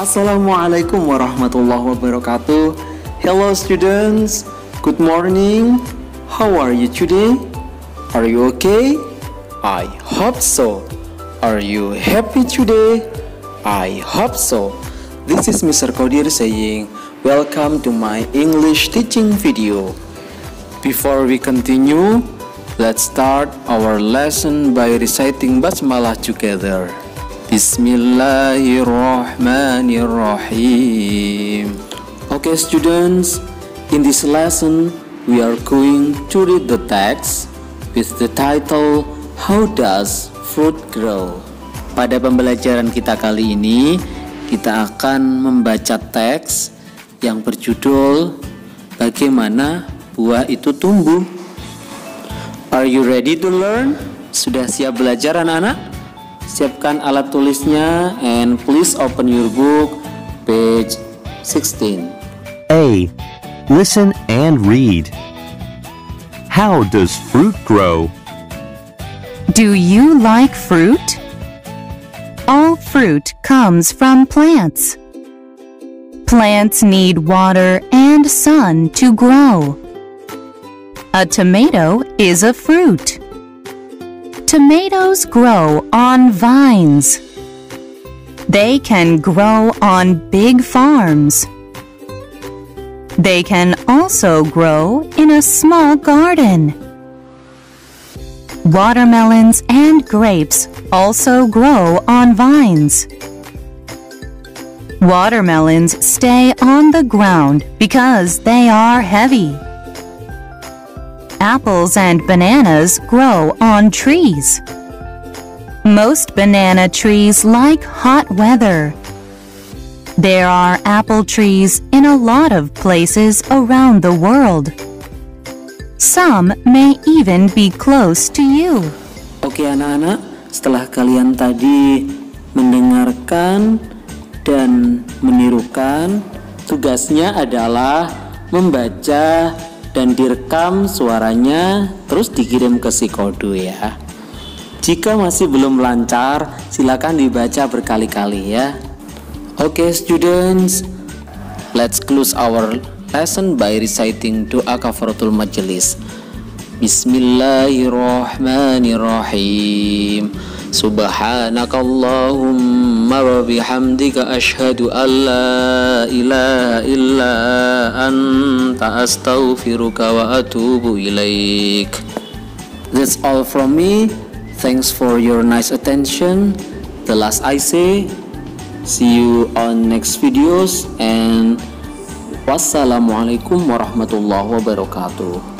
Assalamualaikum warahmatullahi wabarakatuh. Hello students, good morning. How are you today? Are you okay? I hope so. Are you happy today? I hope so. This is Mr. Kodir saying, Welcome to my English teaching video. Before we continue, let's start our lesson by reciting Basmalah together. Bismillahirrahmanirrahim. Okay, students, in this lesson we are going to read the text with the title How Does Fruit Grow? Pada pembelajaran kita kali ini, kita akan membaca teks yang berjudul Bagaimana buah itu tumbuh. Are you ready to learn? Sudah siap belajar anak-anak? Siapkan alat tulisnya and please open your book page 16. A. Listen and read. How does fruit grow? Do you like fruit? All fruit comes from plants. Plants need water and sun to grow. A tomato is a fruit. Tomatoes grow on vines. They can grow on big farms. They can also grow in a small garden. Watermelons and grapes also grow on vines. Watermelons stay on the ground because they are heavy. Apples and bananas grow on trees. Most banana trees like hot weather. There are apple trees in a lot of places around the world. Some may even be close to you. Oke anak-anak, setelah kalian tadi mendengarkan dan menirukan, tugasnya adalah membaca dan direkam suaranya terus dikirim ke si kodo ya. Jika masih belum lancar, silakan dibaca berkali-kali ya. Oke okay, students, let's close our lesson by reciting doa kafaratul majelis. Bismillahirrahmanirrahim. Subhanakallahumma bihamdika ashhadu an la ilaha illa anta astaghfiruka wa atubu ilaik. That's all from me. Thanks for your nice attention. The last I say, see you on next videos and wassalamualaikum warahmatullahi wabarakatuh.